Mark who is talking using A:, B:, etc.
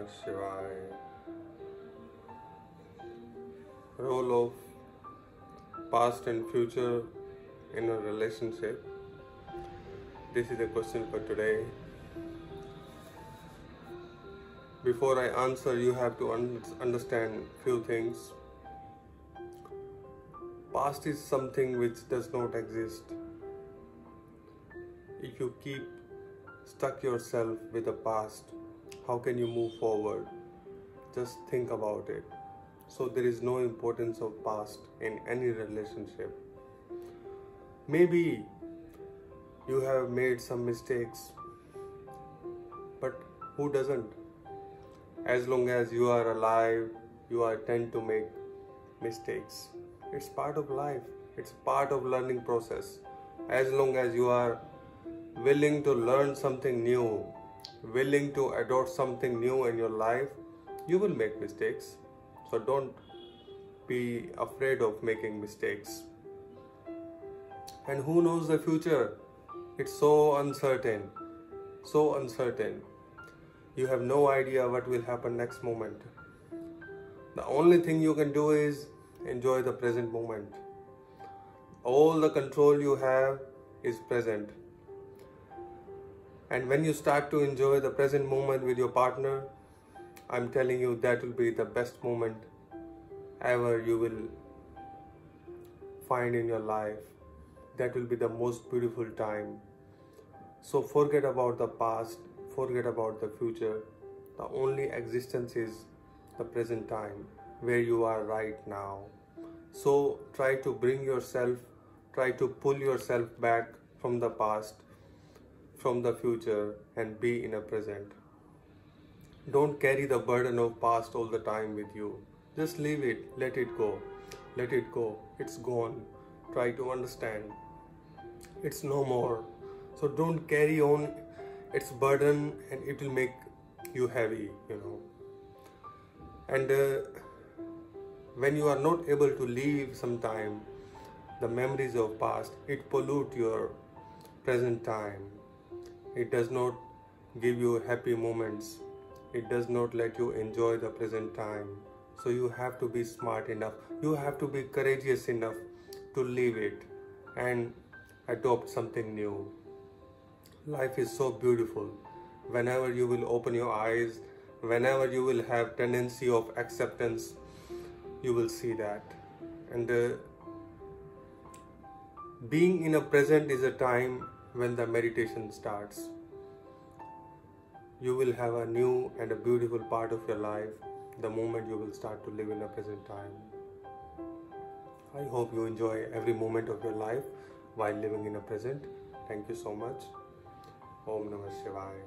A: Namah Shivaya. Role of past and future in a relationship. This is the question for today. Before I answer, you have to un- understand few things. Past is something which does not exist. If you keep stuck yourself with the past, how can you move forward? Just think about it. So there is no importance of past in any relationship. Maybe you have made some mistakes, but who doesn't? As long as you are alive, you are tend to make mistakes. It's part of life. It's part of learning process. As long as you are willing to learn something new, willing to adopt something new in your life, you will make mistakes. So don't be afraid of making mistakes. And who knows the future? It's so uncertain. So uncertain. You have no idea what will happen next moment. The only thing you can do is enjoy the present moment. All the control you have is present. And when you start to enjoy the present moment with your partner, I'm telling you that will be the best moment ever you will find in your life. That will be the most beautiful time. So forget about the past, forget about the future. The only existence is the present time where you are right now. So try to bring yourself, try to pull yourself back from the past, from the future, and be in a present. Don't carry the burden of past all the time with you. Just leave it, let it go. Let it go. It's gone. Try to understand. It's no more. So don't carry on its burden and it will make you heavy, you know. And uh, when you are not able to leave sometime the memories of past, it pollute your present time. It does not give you happy moments it does not let you enjoy the present time. So you have to be smart enough, you have to be courageous enough to leave it and adopt something new. Life is so beautiful. Whenever you will open your eyes, whenever you will have tendency of acceptance, you will see that. And uh, being in a present is a time when the meditation starts you will have a new and a beautiful part of your life the moment you will start to live in the present time. I hope you enjoy every moment of your life while living in the present. Thank you so much. Om Namah Shivaya.